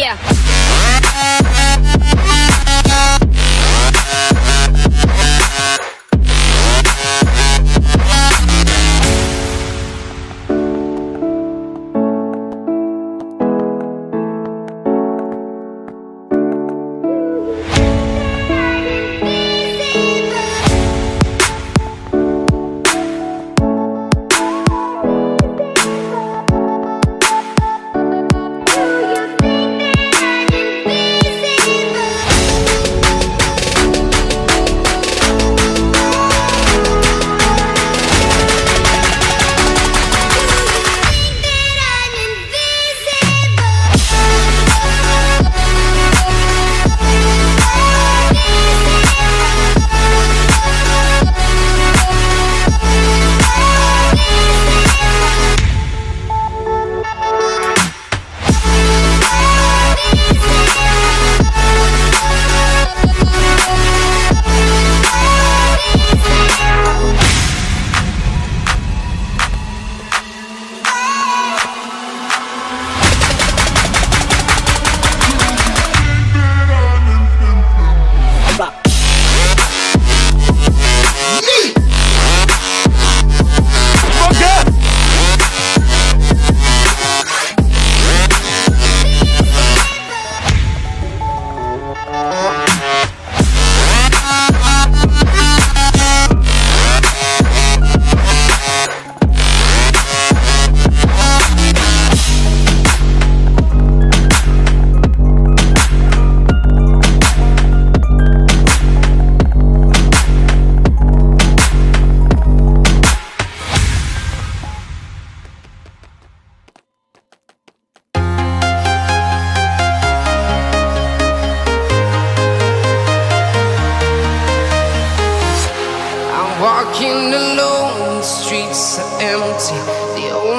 Yeah.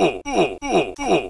不不不不